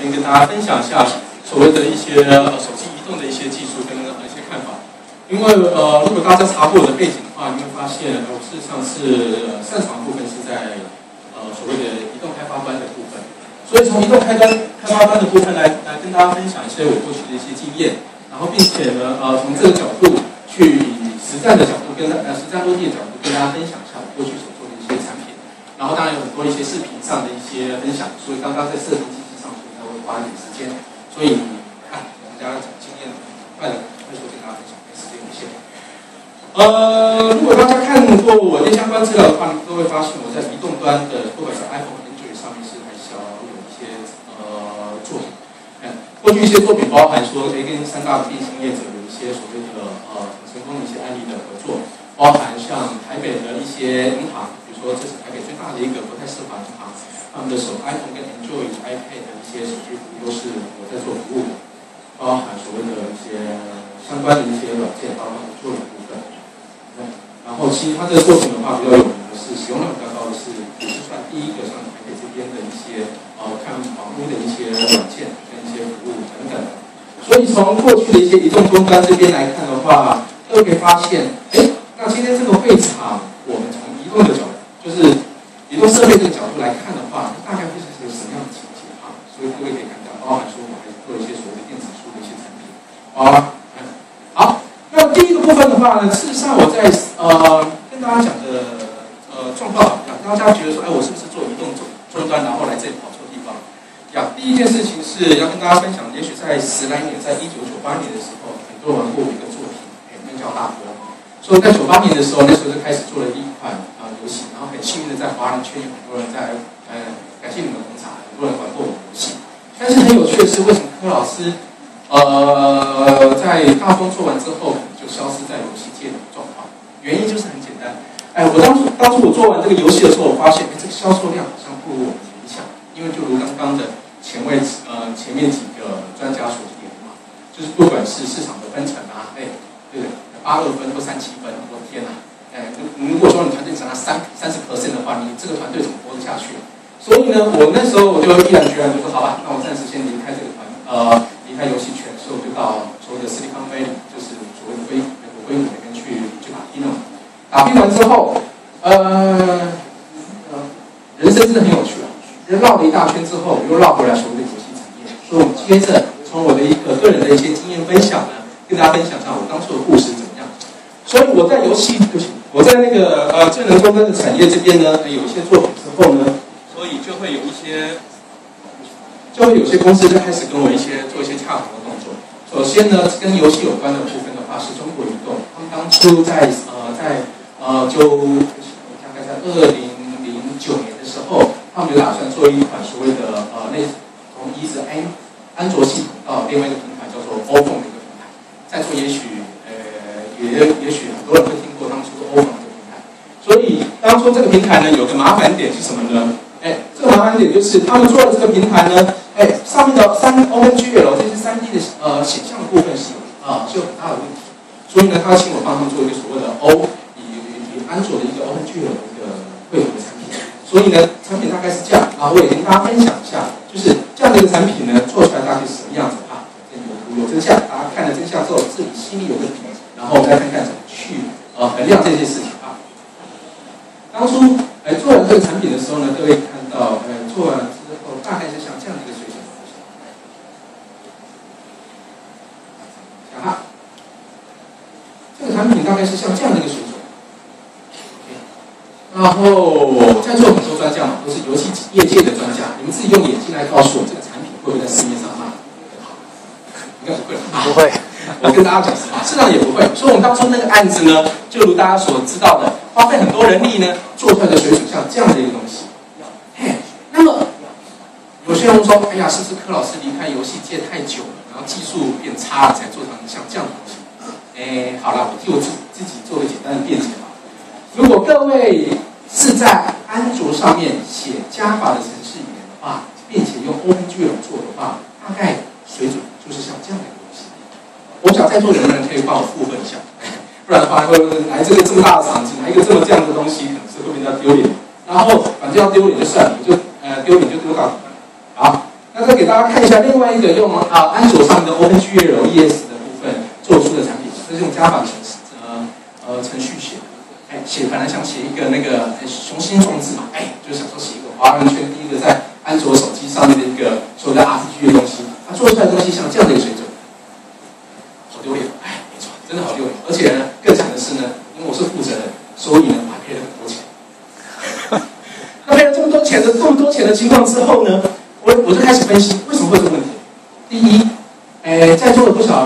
边跟大家分享一下所谓的一些呃手机移动的一些技术跟一些看法。因为呃，如果大家查过我的背景的话，你会发现我事实上是擅长部分是在呃所谓的移动开发端的部分。所以从移动开端开发端的部分来来跟大家分享一些我过去的一些经验，然后并且呢呃从这个角度去以实战的角度跟呃实战落地的角度跟大家分享一下我过去所做的一些产品。然后当然有很多一些视频上的一些分享，所以刚刚在设计，花一点时间。所以你看我们家讲经验，快的快速跟大家分享，时间有限。呃，如果大家看过我的相关资料的话，都会发现我在移动端的，不管是 iPhone 和 Android 上面是还小有一些呃作品。过去一些作品包含说，可以跟三大电信业者有一些所谓的呃成功的一些案例的合作，包含像台北的一些银行。比如说这是台北最大的一个，他们的手 iPhone 跟 Android、iPad 的一些手机服务都是我在做服务的，包含所谓的一些相关的一些软件，包括做的部分。然后其实他的作品的话，比较有名的是使用量比较高的是，也是算第一个像台北这边的一些呃看房屋的一些软件跟一些服务等等。所以从过去的一些移动终端这边来看的话，都可以发现，哎，那今天这个会场，我们从移动的角度。就是移动设备这个角度来看的话，大概会是一个什么样的情节啊？可以看到，包含说我还做一些所谓的电子书的一些产品，好吗？好，那第一个部分的话呢，事实上我在呃跟大家讲的呃状况，让大家觉得说，哎，我是不是做移动终终端，然后来这里跑错地方？呀，第一件事情是要跟大家分享，也许在十来年，在一九九八年的时候，很多人玩过一个作品，哎，那叫大波。所以在九八年的时候，那时候就开始做了一款啊。游戏，然后很幸运的在华人圈有很多人在，呃，感谢你们捧场，很多人玩过我们游戏。但是很有趣的是，为什么柯老师，呃，在大风做完之后就消失在游戏界的状况？原因就是很简单，哎，我当初当初我做完这个游戏的时候，我发现，哎，这个销售量好像不如我们理想，因为就如刚刚的前位呃前面几个专家所言嘛，就是不管是市场的分层啊，哎，对对？八二分或三七分，我的天哪！哎，如果说你团队只拿三三十 percent 的话，你这个团队怎么活得下去？所以呢，我那时候我就毅然决然就说，好吧，那我暂时先离开这个团，呃，离开游戏圈，所以我就到所谓的 Silicon Valley，就是所谓的硅美国硅谷那边去去打拼了。打拼完之后，呃，人生真的很有趣啊！人绕了一大圈之后，又绕回来所谓的游戏产业。所以我们接着从我的一个个人的一些经验分享呢，跟大家分享一下我当初的故事怎么样。所以我在游戏。我在那个呃智能终端的产业这边呢，有一些作品之后呢，会有一些，就会有些公司就开始跟我一些做一些洽谈的动作。首先呢，跟游戏有关的部分的话，是中国移动，他们当初在呃在呃就大概在二零零九年的时候，他们就打算做一款所谓的呃那从移植安安卓系统到另外一个平台叫做 iPhone 的一个平台，再做也许呃也也许很多人会听过当初。欧盟这个平台，所以当初这个平台呢，有个麻烦点是什么呢？哎，这是他们做的这个平台呢，哎，上面的三 OpenGL 这些三 D 的呃显像的部分是有啊是有很大的问题，所以呢，他请我帮他们做一个所谓的 O 以以安卓的一个 OpenGL 的一个绘图的产品。所以呢，产品大概是这样啊，我也跟大家分享一下，就是这样的一个产品呢，做出来大概是什么样子啊？有图有真相，大家看了真相之后，自己心里有个底，然后再看看怎么去。啊，衡量这件事情啊。当初哎做完这个产品的时候呢，各位看到，做完之后大概是像这样的一个水准。讲哈，这个产品大概是像这样的一个水准。然后在座很多专家嘛，都是游戏业界的专家，你们自己用眼睛来告诉我，这个产品会不会在市面上卖？应该不会，不会。我跟大家讲实话，市场也不会。所以我们当初那个案子呢，就如大家所知道的，花费很多人力呢，做出来的水准像这样的一个东西。嘿，那么有些人说，哎呀，是不是柯老师离开游戏界太久了，然后技术变差了，才做成像这样的东西？哎，好了，我替我自自己做个简单的辩解吧。如果各位是在安卓上面写 Java 的程式语言的话，并且用 OpenGL 做的话，大概水准就是像这样的一个东西。我想在座有的人可以帮我附和一下，不然的话会来这个这么大的场子，来一个这么这样的东西，可能是会比较丢脸。然后反正要丢脸就算了，就呃丢脸就丢到。那再给大家看一下另外一个用啊安卓上的 OpenGL ES 的部分做出的产品，这是用 Java 程式呃呃程序写的。哎，写本来想写一个那个雄心壮志嘛，哎，就想说写一个华人圈第一个在安卓手机上面的一个所谓的 RPG 的东西，他做出来的东西像这样的一个水准，好丢脸，哎，没错，真的好丢脸。而且呢，更惨的是呢，因为我是负责人，所以呢，我还赔了很多钱。那赔了这么多钱的这么多钱的情况之后呢？我我就开始分析为什么会这个问题。第一，哎，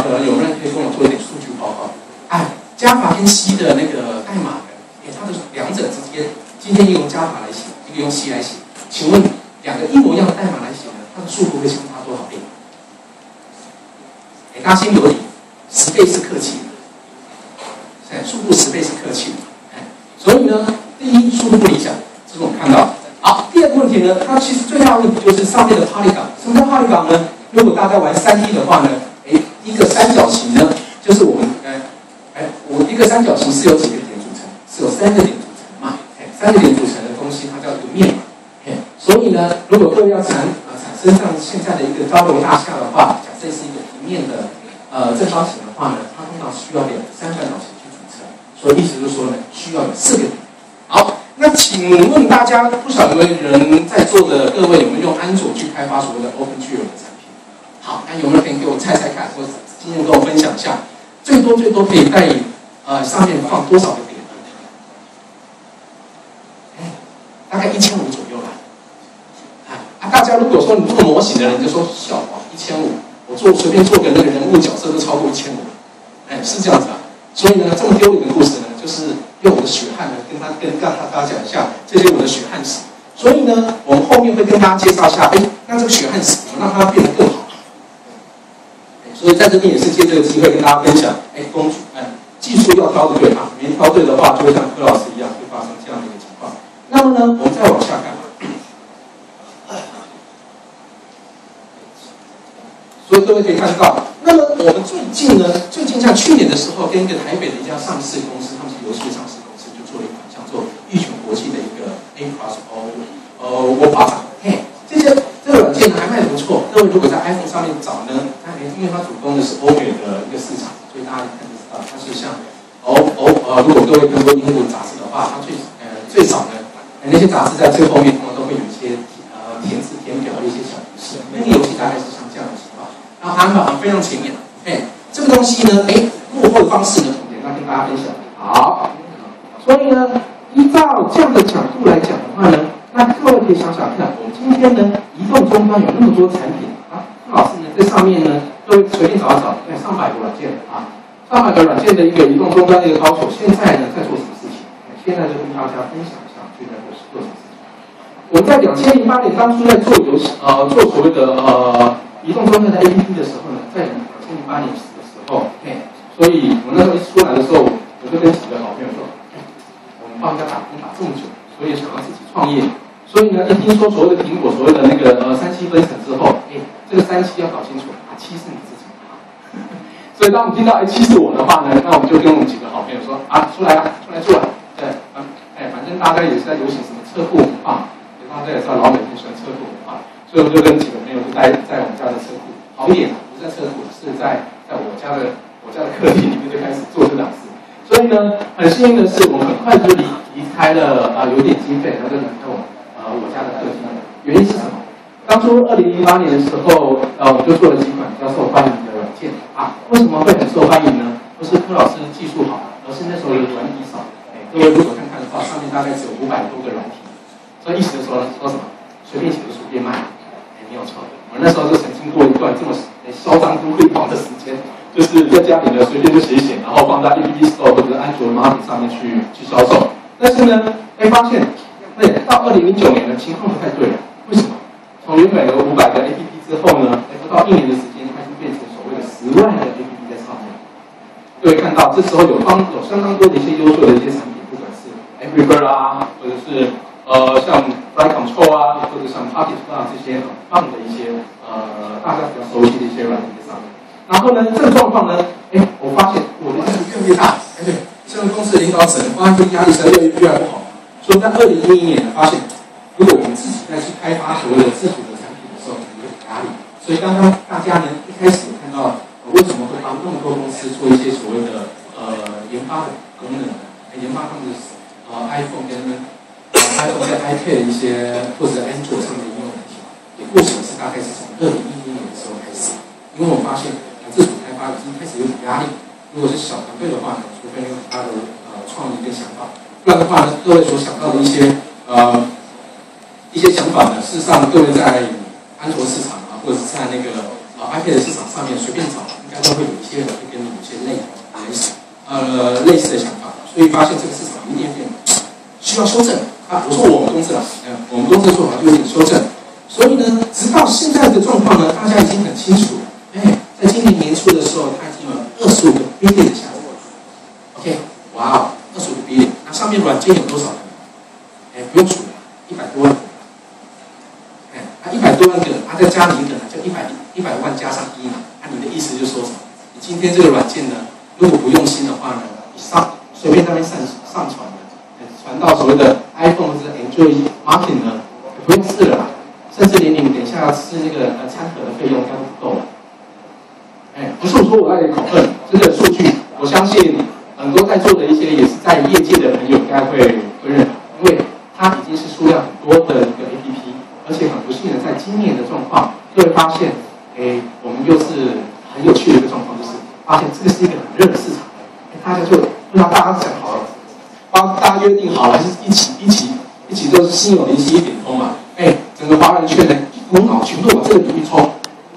可能有人可以跟我做一点数据报告。哎，Java 跟 C 的那个代码的，哎，它的两者之间，今天用 Java 来写，一个用 C 来写，请问两个一模一样的代码来写呢，它的速度会相差多少倍？哎，大家先留意，十倍是客气，哎，速度十倍是客气。哎，所以呢，第一，速度不理想，这是我看到。好，第二个问题呢，它其实最大的问题就是上面的 poly 杆。什么叫 poly 杆呢？如果大家玩三 D 的话，呢，就是我们哎哎，我一个三角形是由几个点组成？是由三个点组成嘛？哎，三个点组成的东西，它叫一个面嘛。所以呢，如果各位要产啊产生像现在的一个高楼大厦的话，假设是一个平面的呃正方形的话呢，它通常需要两个三角形去组成。所以意思就是说呢，需要有四个点。好。那请问大家，不晓得人在座的各位有没有用安卓去开发所谓的 OpenGL 的产品？好，那有没有可以给我猜猜看，或者今天跟我分享一下，多最多可以带呃上面放多少个点？大概一千五左右啦。啊，大家如果说你做模型的人就说笑话，一千五，我做随便做个那个人物角色都超过一千五，哎，是这样子啊。所以呢，这么丢脸的故事呢，就是。用我的血汗呢，跟他跟跟大家讲一下这些我的血汗史。所以呢，我们后面会跟大家介绍一下，哎，那这个血汗史怎么让它变得更？所以在这边也是借这个机会跟大家分享，哎，公主，哎，技术要挑的对啊，没挑对的话，就会像柯老师一样，会发生这样的一个情况。那么呢，我们再往下看。所以各位可以看到，那么我们最近呢，最近像去年的时候，跟一个台北的一家上市公司，他们是游戏上市公司，就做了一款叫做玉泉国际的一个 A Plus O 呃我法法，嘿，这些这个软件还卖的不错。各位如果在 iPhone 上面找呢，因为它主攻的是欧美的一个市场，所以大家一看就知道它是像欧欧呃，如果各位看过英文杂志的话，它最呃最早呢，那些杂志在最后面通常都会有一些呃填字填表的一些小游戏，那个游戏大概是像这样的。然后安排非常前面，哎，这个东西呢，哎，幕后的方式呢，简单跟大家分享。好，所以呢，依照这样的角度来讲的话呢，那各位可以想想看，我们今天呢，移动终端有那么多产品，老师呢在上面呢，各位随便找一找，看上百个软件啊，上百个软件的一个移动终端的一个高手，现在呢在做什么事情？现在就跟大家分享一下，现在在做什么事情。我们在两千零八年当初在做游戏，呃，做所谓的呃。移动终端的 A P P 的时候呢，在两千零八年的时候，嘿，所以我那时候一出来的时候，我就跟几个好朋友说，我们帮人家打工打这么久，所以想要自己创业。所以呢，一听说所谓的苹果所谓的那个呃三七分，这个三七要搞清楚，啊七是你自己。所以当我们听到哎七是我的话呢，那我们就跟我们几个好朋友说啊，出来啊，出来做啊，对，啊，哎，反正大家也是在流行什么车库文化，大家也知道老美很喜欢车库文化。所以我们就跟几个朋友就待在我们家的车库，好一点不是在车库，是在在我家的我家的客厅里面就开始做这档事。所以呢，很幸运的是，我们很快就离离开了啊，有点经费，然后就离开我呃我家的客厅。原因是什么？当初二零一八年的时候，呃，我就做了几款比较受欢迎的软件啊。为什么会很受欢迎呢？不是柯老师技术好，而是那时候的软体少。哎，各位如果看看的话，上面大概只有五百多个软体。所以意思就说说什么？随便写个书便卖。没有错，我那时候就曾经过一段这么嚣张跟辉煌的时间，就是在家里呢随便就写写，然后放在 App Store 或者安卓 Market 上面去去销售。但是呢，哎，发现，哎，到二零零九年的情况不太对。为什么？从原本的五百个 App 之后呢，不到一年的时间，它就变成所谓的十万个 App 在上面。各位看到，这时候有方有相当多的一些优秀的一些产品，不管是 Everybird 啊，或者是。呃，像 Flight Control 啊，或者像 Pocket 啊这些很棒的一些呃，大家比较熟悉的一些软件在上面。然后呢，这个状况呢，哎，我发现我的压力越来越大。哎，对，现在公司的领导层发现压力实在越来越不好。所以在二零一一年呢，发现如果我们自己再去开发所谓的自主的产品的时候，有压力。所以刚刚大家呢一开始看到为什么会帮那么多公司做一些所谓的呃研发的功能呢？研发他们的呃 iPhone 跟呃 iPhone 跟 iPad 一些或者 Android 上面的应用问题，也为什么是大概是从二零一一年的时候开始？因为我发现自主开发已经开始有点压力。如果是小团队的话呢，除非有很大的呃创意跟想法，不然的话呢，各位所想到的一些呃一些想法呢，事实上各位在安卓市场啊，或者是在那个呃 iPad 市场上面随便找，应该都会有一些人会跟你有些类类似呃类似的想法，所以发现这个市场有一点点需要修正啊。我说我们公司啊，嗯，我们公司做法就有点修正，所以呢，直到现在的状况呢，大家已经很清楚，哎，在今年年初的时候，它已经有二十五个 B 点的下载，OK，哇哦，二十五个 B 点那上面软件有多少呢？哎，不用数了，一百多万。一百多万个，他再加你一个，就一百一百万加上一嘛。那你的意思就是说什么？你今天这个软件呢，如果不用心的话呢，你上随便那边上上传的，传到所谓的 iPhone 或者 Android Market 呢，不用试了啦。甚至连你等一下要吃那个呃餐盒的费用，都不够了。哎，不是说我爱口笨，这个数据，我相信很多在座的一些也是在业界的朋友应该会会认同，因为它已经是数量很多的一个 APP。而且很不幸的，在今年的状况，就会发现，哎，我们又是很有趣的一个状况，就是发现这个是一个很热的市场，大家就不知道大家想好了，帮大家约定好了，是一起一起一起都是心有灵犀一点通嘛，哎，整个华人圈呢，一股脑全部往这个领域冲，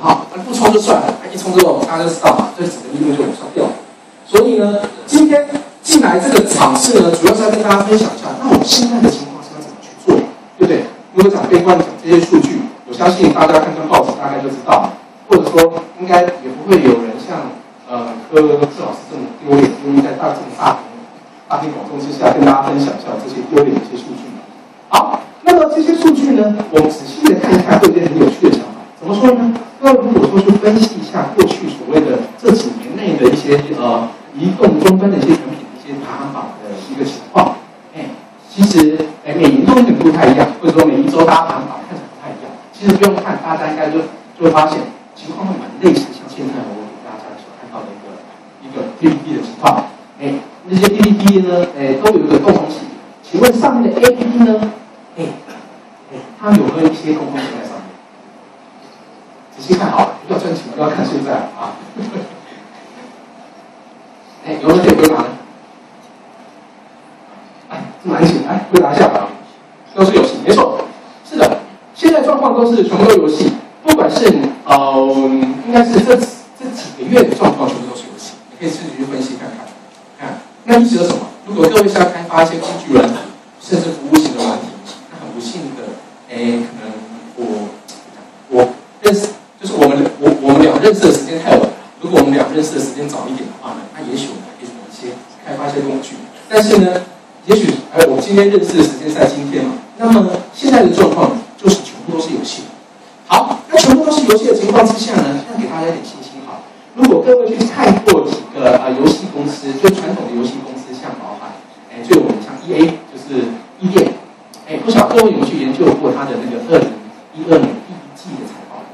好，不冲就算了，一冲之后大家就知道嘛，这整个利润就往上掉。所以呢，今天进来这个场次呢，主要是要跟大家分享一下，那我们现在的情况是要怎么去做，对不对？如果讲悲观讲这些数据，相信大家看看报纸大概就知道，或者说应该也不会有人像呃柯志老师这么丢脸，因为在大这么大大庭广众之下跟大家分享一下这些丢脸的一些数据。好，那么这些数据呢，我们仔细的看一看，会有一些很有趣的想法。怎么说呢？那如果说去分析一下过去所谓的这几年内的一些呃移动终端的一些产品的一些排行榜的一个情况，哎，其实。哎，每年都可能不太一样，或者说每一周大家排行榜看起来不太一样。其实不用看，大家应该就就会发现情况会蛮类似，像现在我给大家所看到的一个一个 PPT 的情况。哎，那些 PPT 呢，哎，都有一个共同性。请问上面的 APP 呢？哎哎，它有没有一些共同性在上面？仔细看好，要赚钱不要看现在啊。哎，有没有可以回答呢？蛮紧，来回答一下啊，都是游戏，没错，是的，现在状况都是全部都游戏，是呃，应该是这这几个月的状况，全部都是游戏，你可以自己去分析看看，看，那意味着什么？如果各位是要开发一些工具软体，甚至服务型的软体，那很不幸的，哎，可能我我认识，就是我们我我们俩认识的时间太晚，如果我们俩认识的时间早一点的话呢，那也许我们可以做一些开发一些工具，但是呢。也许，哎，我今天认识的时间在今天嘛？那么现在的状况就是全部都是游戏。好，那全部都是游戏的情况之下呢，要给大家一点信心哈。如果各位去看过几个啊游戏公司，就传统的游戏公司，像包含，哎，最有名像 E A，就是一店，哎，不晓得各位有没有去研究过它的那个二零一二年第一季的财报？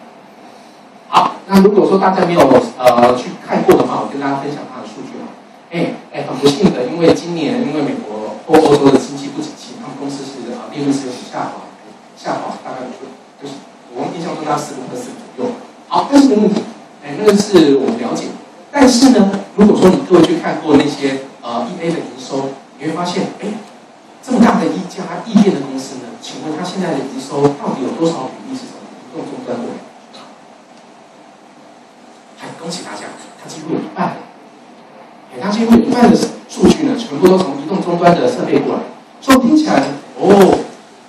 好，那如果说大家没有呃去看过的话，我跟大家分享它的数据啊。哎哎，很不幸的，因为今年因为美国。或欧洲的经济不景气，他们公司是啊利润是有下滑，下滑大概就就是我印象中大概四分四左右。好，但是没问题，哎，那个是我们了解。但是呢，如果说你各位去看过那些呃 E A 的营收，你会发现，哎，这么大的一家异电的公司呢，请问它现在的营收到底有多少比例是从移动终端过来？还恭喜大家，它几乎有一半。哎，它几乎有一半的数据呢，全部都从移动终端的设备过来，所以听起来哦，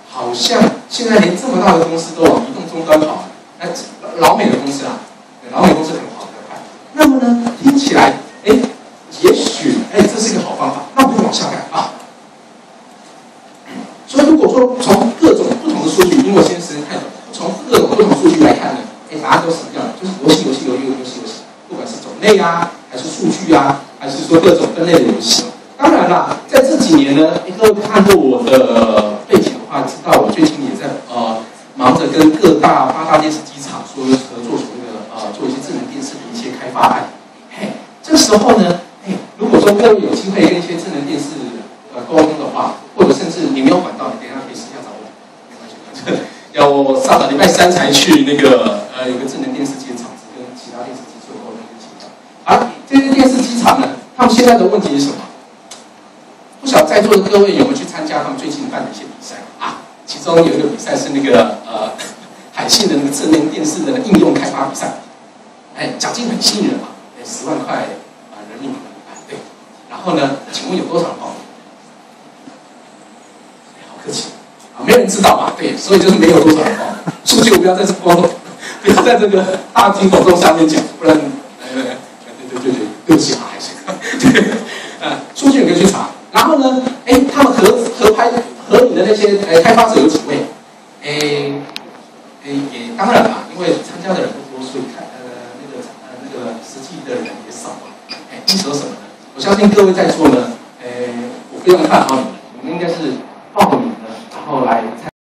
好像现在连这么大的公司都往移动终端跑。那老美的公司啊，老美公司很好。那么呢，听起来哎，也许哎，这是一个好方法。那我们往下看啊。所以如果说从各种不同的数据，因为我现在时间太短，从各种不同数据来看呢，哎，答案都是一样的，就是游戏，游戏，游戏，游戏，游戏，不管是种类啊，还是数据啊。还是说各种分类的游戏。当然啦，在这几年呢，各位看过我的背景的话，知道我最近也在呃忙着跟各大八大电视机厂说合作所谓的呃做一些智能电视的一些开发案。嘿，这时候呢，嘿，如果说各位有机会跟一些智能电视呃沟通的话，或者甚至你没有管道，你等一下可以私下找我，没关系。要上个礼拜三才去那个呃有个智能电视机的厂子跟其他电视机做沟通跟协调。而这些电视机厂呢，他们现在的问题是什么？不晓得在座的各位有没有去参加他们最近办的一些比赛啊？其中有一个比赛是那个呃海信的那个智能电视的应用开发比赛，哎，奖金很吸引人嘛，哎，十万块啊人民币，对。然后呢，请问有多少人报名？好客气啊，没人知道吧？对，所以就是没有多少人报名。数据我不要在这光，不要在这个大庭广众下面讲，不然呃，对对对对，对不起啊，还是对，呃，数据你可以去查。然后呢？哎，那么合合拍合影的那些呃开发者有几位？哎哎也当然啦，因为参加的人不多，所以看呃那个呃那个实际的人也少嘛。哎，一则什么呢？我相信各位在座呢，哎，我非常看好你，